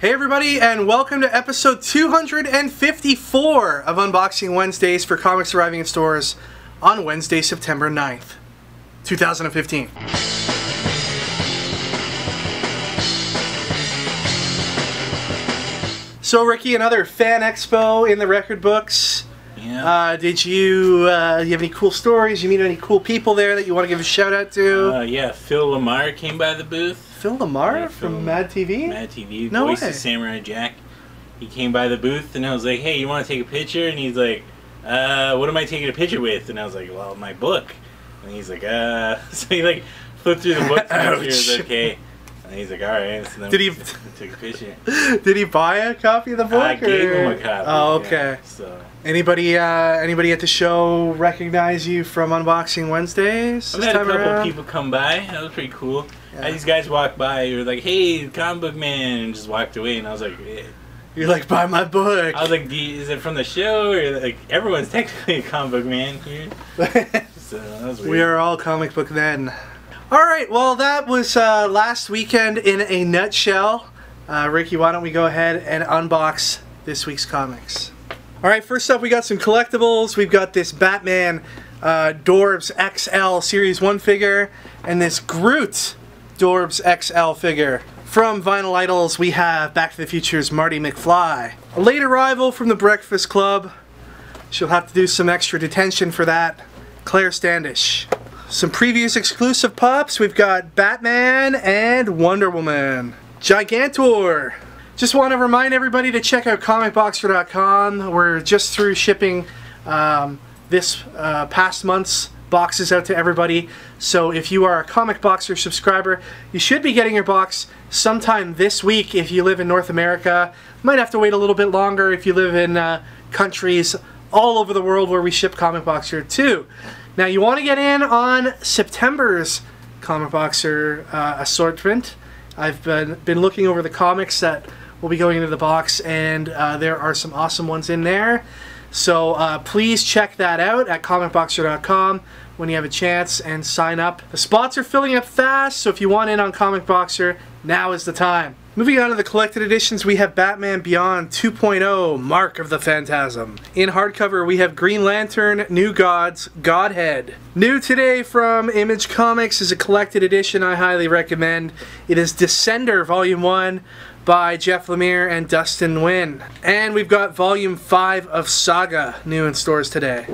Hey everybody and welcome to episode 254 of Unboxing Wednesdays for comics arriving in stores on Wednesday, September 9th, 2015. So Ricky, another fan expo in the record books. Yeah. Uh, did you, uh, you have any cool stories? You meet any cool people there that you want to give a shout out to? Uh, yeah, Phil LaMarr came by the booth. Phil LaMarr yeah, from Phil- Mad TV? Mad TV, No voice way. of Samurai Jack. He came by the booth and I was like, "Hey, you want to take a picture?" And he's like, "Uh, what am I taking a picture with?" And I was like, "Well, my book." And he's like, "Uh," so he like flipped through the book to make sure it was Ouch. okay. And he's like, "All right." So Did he- took a picture? Did he buy a copy of the book? I gave him a copy. Oh, yeah, okay. so Anybody, uh, anybody at the show recognize you from Unboxing Wednesdays I've this had a couple around? people come by. That was pretty cool. Yeah. had these guys walk by. Who were like, "Hey, comic book man," and just walked away. And I was like, eh. You're like, buy my book. I was like, "Is it from the show?" Or like, everyone's technically a comic book man here. So that was weird. we are all comic book men. All right, well, that was uh, last weekend in a nutshell. Uh, Ricky, why don't we go ahead and unbox this week's comics? All right, first up, we got some collectibles. We've got this Batman uh, Dorbz XL Series 1 figure and this Groot Dorbz XL figure. From Vinyl Idolz, we have Back to the Future's Marty McFly. A late arrival from the Breakfast Club. She'll have to do some extra detention for that. Claire Standish. Some previews exclusive pops. We've got Batman and Wonder Woman. Gigantor. Just want to remind everybody to check out comicboxer.com. We're just through shipping um, this uh, past month's boxes out to everybody. So if you are a Comic Boxer subscriber, you should be getting your box sometime this week if you live in North America. Might have to wait a little bit longer if you live in uh, countries all over the world where we ship Comic Boxer to. Now you want to get in on September's Comic Boxer uh, assortment. I've been been looking over the comics that will be going into the box, and uh, there are some awesome ones in there. So uh, please check that out at comicboxer.com when you have a chance and sign up. The spots are filling up fast, so if you want in on Comic Boxer, now is the time. Moving on to the collected editions, we have Batman Beyond 2.0 Mark of the Phantasm. In hardcover, we have Green Lantern New Gods Godhead. New today from Image Comics is a collected edition I highly recommend. It is Descender Volume 1 by Jeff Lemire and Dustin Nguyen. And we've got Volume 5 of Saga new in stores today.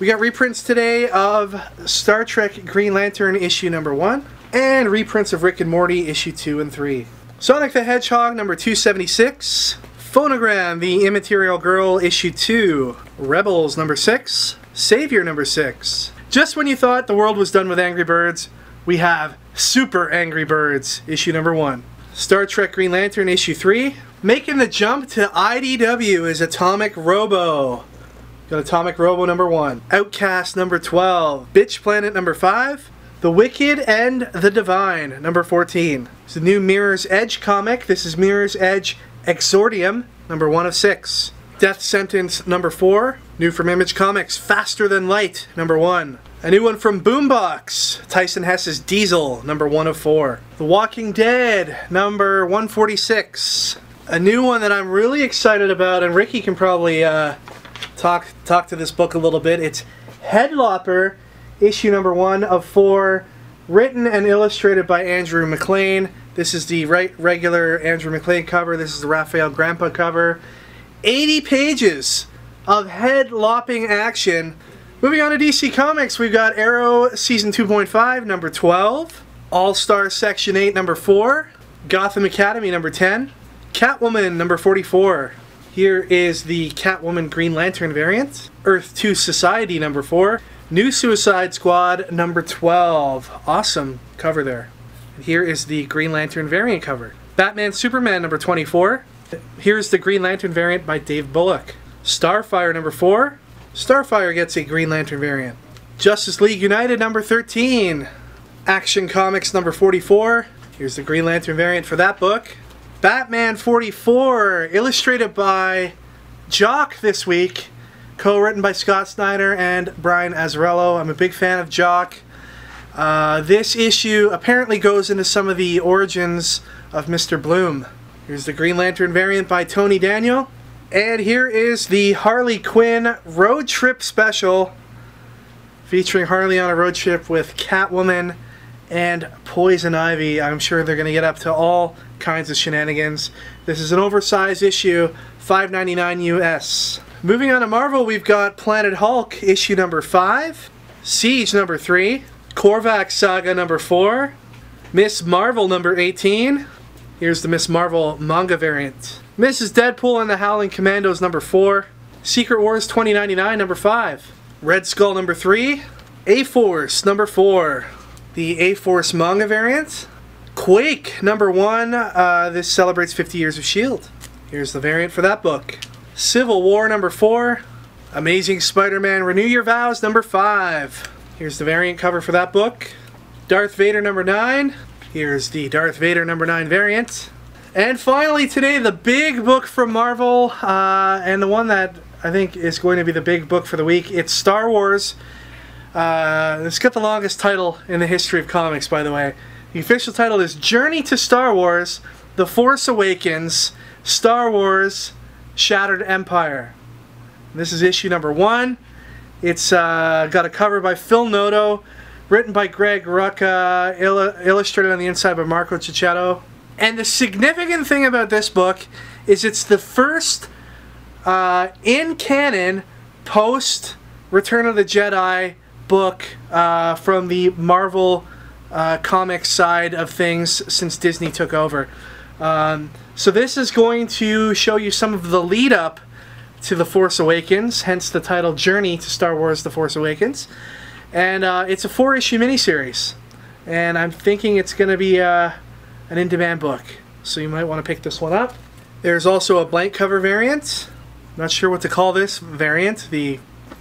We got reprints today of Star Trek Green Lantern issue number 1 and reprints of Rick and Morty issue 2 and 3. Sonic the Hedgehog number 276. Phonogram The Immaterial Girl issue 2. Rebels number 6. Savior number 6. Just when you thought the world was done with Angry Birds, we have Super Angry Birds issue number 1. Star Trek Green Lantern issue 3. Making the jump to IDW is Atomic Robo. Got Atomic Robo number 1. Outcast number 12. Bitch Planet number 5. The Wicked and the Divine number 14. It's the new Mirror's Edge comic. This is Mirror's Edge Exordium number 1 of 6. Death Sentence number 4. New from Image Comics Faster Than Light number 1. A new one from Boombox, Tyson Hesse's Diesel, number 1 of 4. The Walking Dead, number 146. A new one that I'm really excited about, and Ricky can probably uh, talk talk to this book a little bit. It's Headlopper, issue number 1 of 4, written and illustrated by Andrew MacLean. This is the right, regular Andrew MacLean cover. This is the Rafael Grampá cover. 80 pages of head lopping action. Moving on to DC Comics, we've got Arrow Season 2.5, number 12. All Star Section 8, number 4. Gotham Academy, number 10. Catwoman, number 44. Here is the Catwoman Green Lantern variant. Earth 2 Society, number 4. New Suicide Squad, number 12. Awesome cover there. Here is the Green Lantern variant cover. Batman Superman, number 24. Here's the Green Lantern variant by Dave Bullock. Starfire, number 4. Starfire gets a Green Lantern variant. Justice League United number 13. Action Comics number 44. Here's the Green Lantern variant for that book. Batman 44, illustrated by Jock this week, co-written by Scott Snyder and Brian Azzarello. I'm a big fan of Jock. Uh, this issue apparently goes into some of the origins of Mr. Bloom. Here's the Green Lantern variant by Tony Daniel. And here is the Harley Quinn Road Trip Special featuring Harley on a road trip with Catwoman and Poison Ivy. I'm sure they're going to get up to all kinds of shenanigans. This is an oversized issue, 5.99 US. Moving on to Marvel, we've got Planet Hulk issue number 5, Siege number 3, Korvac Saga number 4, Ms. Marvel number 18. Here's the Ms. Marvel manga variant. Mrs. Deadpool and the Howling Commandos number 4, Secret Wars 2099 number 5, Red Skull number 3, A-Force number 4, the A-Force manga variant, Quake number 1, uh, this celebrates 50 years of S.H.I.E.L.D. Here's the variant for that book. Civil War number 4, Amazing Spider-Man Renew Your Vows number 5. Here's the variant cover for that book. Darth Vader number 9. Here's the Darth Vader number 9 variant. And finally today, the big book from Marvel, uh, and the one that I think is going to be the big book for the week. It's Star Wars. Uh, it's got the longest title in the history of comics, by the way. The official title is Journey to Star Wars, The Force Awakens, Star Wars, Shattered Empire. This is issue number one. It's uh, got a cover by Phil Noto, written by Greg Rucka, il illustrated on the inside by Marco Checchetto. And the significant thing about this book is it's the first uh, in canon post Return of the Jedi book uh, from the Marvel uh, comics side of things since Disney took over. Um, so this is going to show you some of the lead up to The Force Awakens, hence the title Journey to Star Wars The Force Awakens. And uh, it's a four issue miniseries. And I'm thinking it's going to be uh, an in demand book. So you might want to pick this one up. There's also a blank cover variant. Not sure what to call this variant. The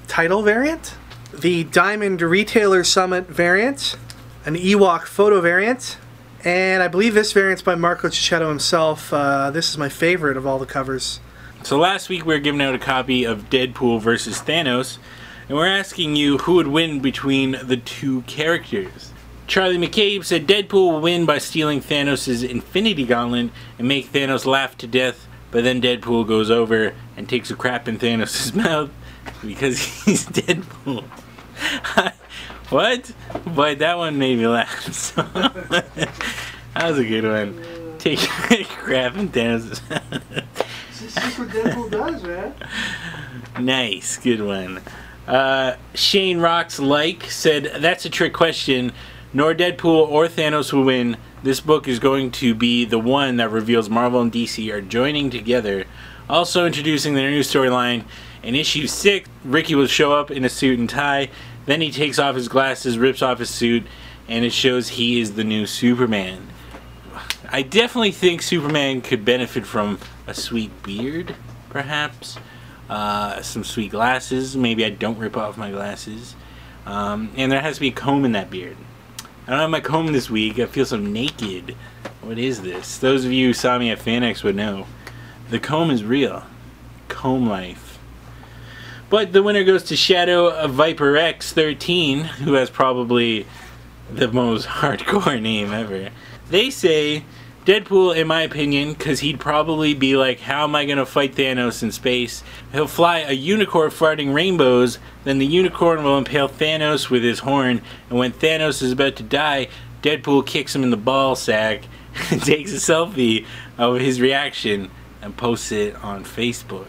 title variant? The Diamond Retailer Summit variant. An Ewok photo variant. And I believe this variant's by Marco Checchetto himself. Uh, this is my favorite of all the covers. So last week we were giving out a copy of Deadpool versus Thanos, and we're asking you who would win between the two characters. Charlie McCabe said Deadpool will win by stealing Thanos' Infinity Gauntlet and make Thanos laugh to death, but then Deadpool goes over and takes a crap in Thanos' mouth because he's Deadpool. what? But that one made me laugh. So that was a good one. Take a crap mouth. That's what Deadpool does, man. Nice, good one. Uh, Shane Rocks like said that's a trick question. Nor Deadpool or Thanos will win. This book is going to be the one that reveals Marvel and DC are joining together. Also introducing their new storyline. In issue six, Ricky will show up in a suit and tie. Then he takes off his glasses, rips off his suit, and it shows he is the new Superman. I definitely think Superman could benefit from a sweet beard, perhaps. Uh, some sweet glasses. Maybe I don't rip off my glasses. Um, and there has to be a comb in that beard. I don't have my comb this week. I feel so naked. What is this? Those of you who saw me at FanX would know. The comb is real. Comb life. But the winner goes to Shadow of Viper X13, who has probably the most hardcore name ever. They say Deadpool, in my opinion, because he'd probably be like, How am I going to fight Thanos in space? He'll fly a unicorn farting rainbows, then the unicorn will impale Thanos with his horn, and when Thanos is about to die, Deadpool kicks him in the ball sack and takes a selfie of his reaction and posts it on Facebook.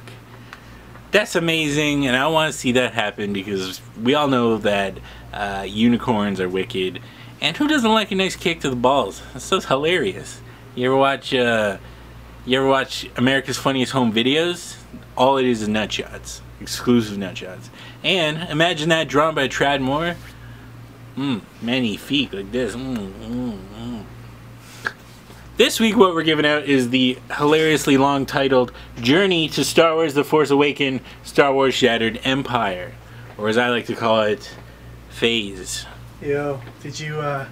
That's amazing, and I want to see that happen because we all know that uh, unicorns are wicked. And who doesn't like a nice kick to the balls? That's so hilarious. You ever watch uh, you ever watch America's Funniest Home Videos? All it is is nut shots. Exclusive nut shots. And imagine that drawn by Tradd Moore. Mmm, many feet like this. Mm, mm, mm. This week what we're giving out is the hilariously long titled Journey to Star Wars The Force Awakened Star Wars Shattered Empire. Or as I like to call it, Phase. Yo, did you uh,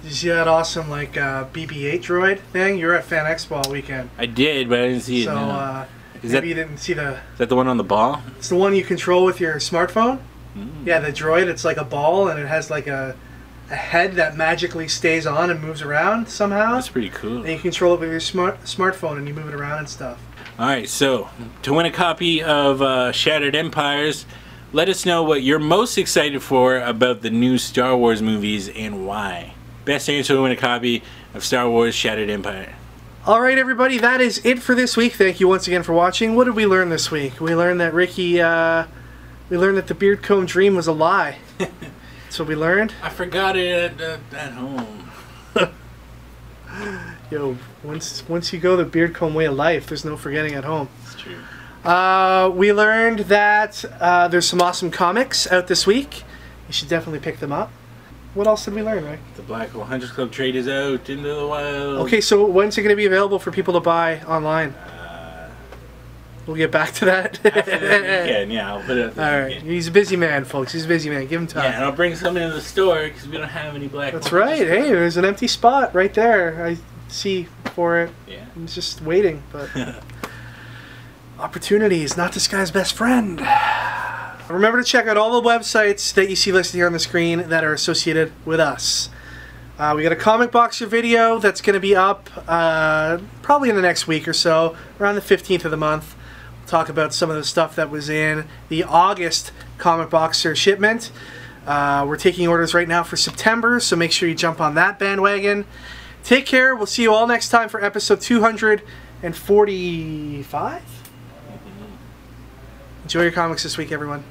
did you see that awesome like uh, BB-8 droid thing? You were at Fan Expo all weekend. I did, but I didn't see it. So no. uh, Is maybe that- you didn't see the. Is that the one on the ball? It's the one you control with your smartphone. Mm. Yeah, the droid. It's like a ball, and it has like a a head that magically stays on and moves around somehow. That's pretty cool. And you control it with your smart smartphone and you move it around and stuff. All right, so to win a copy of uh, Shattered Empires, let us know what you're most excited for about the new Star Wars movies and why. Best answer to win a copy of Star Wars Shattered Empire. All right, everybody, that is it for this week. Thank you once again for watching. What did we learn this week? We learned that Ricky, uh, we learned that the beard comb dream was a lie. That's what we learned. I forgot it at, at home. Yo, once once you go the beard comb way of life, there's no forgetting at home. It's true. Uh, we learned that uh, there's some awesome comics out this week. You should definitely pick them up. What else did we learn, right? The Black Hole Hunters Club trade is out into the wild. Okay, so when's it going to be available for people to buy online? We'll get back to that. after the weekend, yeah, I'll put it up All right, he's a busy man, folks. He's a busy man. Give him time. Yeah, and I'll bring some into the store because we don't have any Black That's right. Hey, there's an empty spot right there. I see for it. Yeah. I'm just waiting, but opportunity is not this guy's best friend. Remember to check out all the websites that you see listed here on the screen that are associated with us. Uh, we got a comic boxer video that's going to be up uh, probably in the next week or so, around the 15th of the month. Talk about some of the stuff that was in the August comic boxer shipment. Uh, we're taking orders right now for September, so make sure you jump on that bandwagon. Take care. We'll see you all next time for episode 245. Enjoy your comics this week, everyone.